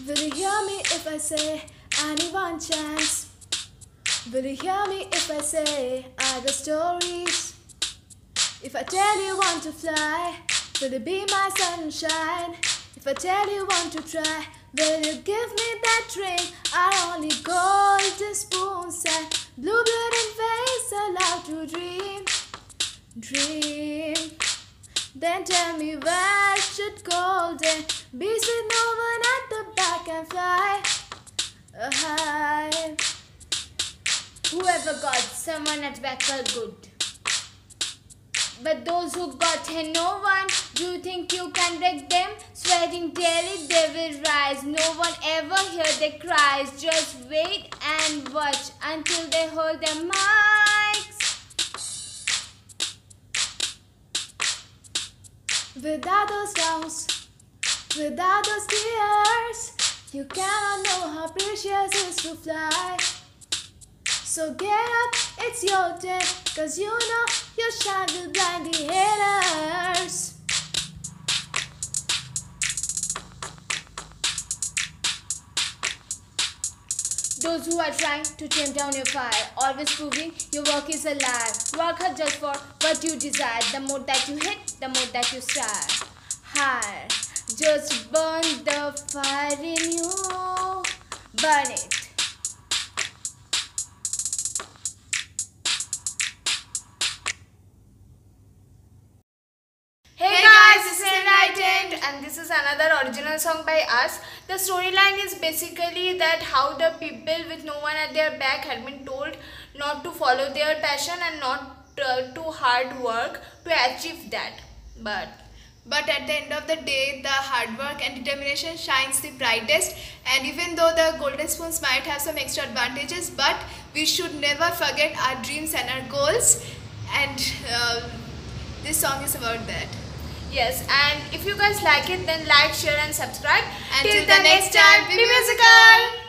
Will you hear me if I say I need one chance? Will you hear me if I say other stories? If I tell you want to fly, will you be my sunshine? If I tell you want to try, will you give me that ring? I only golden spoons and blue blood and face allowed to dream? Dream. Then tell me where should golden one at the and fly high? Whoever got someone at back felt good. But those who got no one, do you think you can wreck them? Sweating daily they will rise. No one ever hear their cries. Just wait and watch until they hold their mics. Without those downs, without those tears, you cannot know how precious it is to fly. So get up, it's your day, cause you know your shine will blind the haters. Those who are trying to tame down your fire, always proving your work is a lie. Work hard just for what you desire. The more that you hit, the more that you strive. Higher, just burn the fire in you. Burn it. Hey guys, this is Enlightened and this is another original song by us. The storyline is basically that how the people with no one at their back had been told not to follow their passion and not uh, to hard work to achieve that. But But at the end of the day, the hard work and determination shines the brightest. And even though the golden spoons might have some extra advantages, but we should never forget our dreams and our goals. And uh, this song is about that. yes, and if you guys like it, then like, share, and subscribe. Until the next time, be musical!